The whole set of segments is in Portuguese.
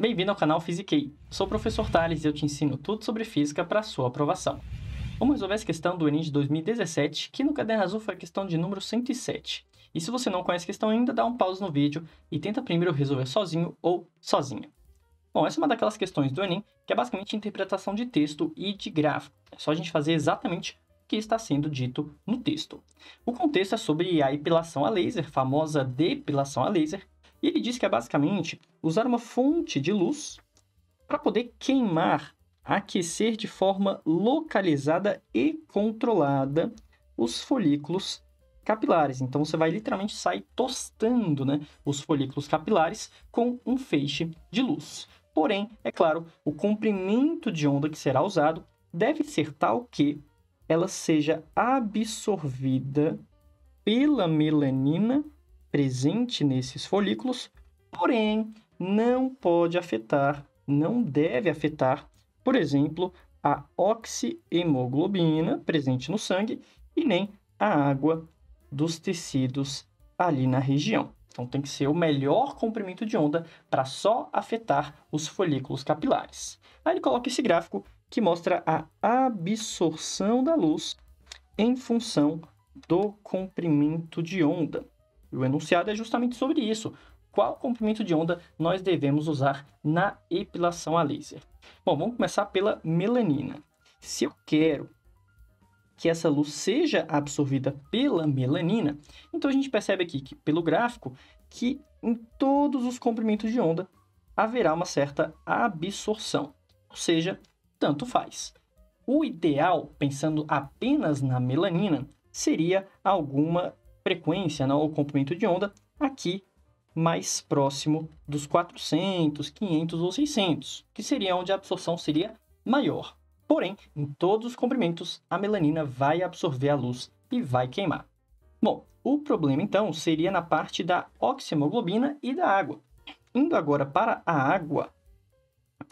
Bem-vindo ao canal Fisiquei. Sou o professor Thales e eu te ensino tudo sobre física para sua aprovação. Vamos resolver essa questão do Enem de 2017, que no caderno azul foi a questão de número 107. E se você não conhece a questão ainda, dá um pause no vídeo e tenta primeiro resolver sozinho ou sozinha. Bom, essa é uma daquelas questões do Enem que é basicamente interpretação de texto e de gráfico. É só a gente fazer exatamente o que está sendo dito no texto. O contexto é sobre a epilação a laser, famosa depilação a laser, e ele diz que é basicamente usar uma fonte de luz para poder queimar, aquecer de forma localizada e controlada os folículos capilares. Então você vai literalmente sair tostando né, os folículos capilares com um feixe de luz. Porém, é claro, o comprimento de onda que será usado deve ser tal que ela seja absorvida pela melanina presente nesses folículos, porém não pode afetar, não deve afetar, por exemplo, a oxihemoglobina presente no sangue e nem a água dos tecidos ali na região. Então tem que ser o melhor comprimento de onda para só afetar os folículos capilares. Aí ele coloca esse gráfico que mostra a absorção da luz em função do comprimento de onda. E o enunciado é justamente sobre isso. Qual comprimento de onda nós devemos usar na epilação a laser? Bom, vamos começar pela melanina. Se eu quero que essa luz seja absorvida pela melanina, então a gente percebe aqui que pelo gráfico que em todos os comprimentos de onda haverá uma certa absorção, ou seja, tanto faz. O ideal, pensando apenas na melanina, seria alguma frequência né, ou comprimento de onda aqui mais próximo dos 400, 500 ou 600, que seria onde a absorção seria maior. Porém, em todos os comprimentos, a melanina vai absorver a luz e vai queimar. Bom, o problema então seria na parte da oxihemoglobina e da água. Indo agora para a água,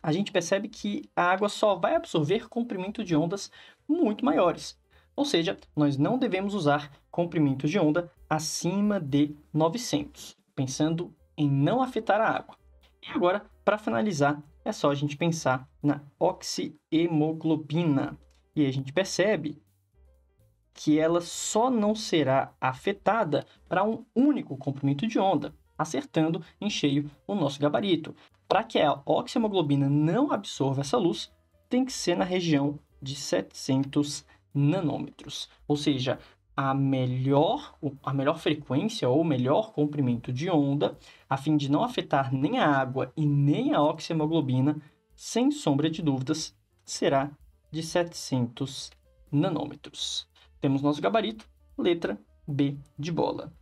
a gente percebe que a água só vai absorver comprimento de ondas muito maiores. Ou seja, nós não devemos usar comprimentos de onda acima de 900, pensando em não afetar a água. E agora, para finalizar, é só a gente pensar na oxihemoglobina. E a gente percebe que ela só não será afetada para um único comprimento de onda, acertando em cheio o nosso gabarito. Para que a oxihemoglobina não absorva essa luz, tem que ser na região de 700 nanômetros, ou seja, a melhor, a melhor frequência ou melhor comprimento de onda, a fim de não afetar nem a água e nem a oxihemoglobina, sem sombra de dúvidas, será de 700 nanômetros. Temos nosso gabarito, letra B de bola.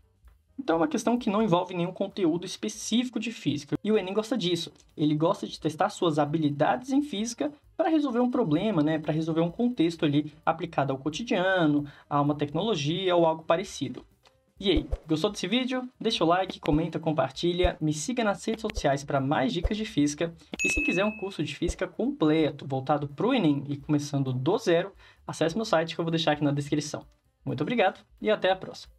Então é uma questão que não envolve nenhum conteúdo específico de física. E o Enem gosta disso. Ele gosta de testar suas habilidades em física para resolver um problema, né? para resolver um contexto ali aplicado ao cotidiano, a uma tecnologia ou algo parecido. E aí, gostou desse vídeo? Deixa o like, comenta, compartilha, me siga nas redes sociais para mais dicas de física. E se quiser um curso de física completo, voltado para o Enem e começando do zero, acesse meu site que eu vou deixar aqui na descrição. Muito obrigado e até a próxima.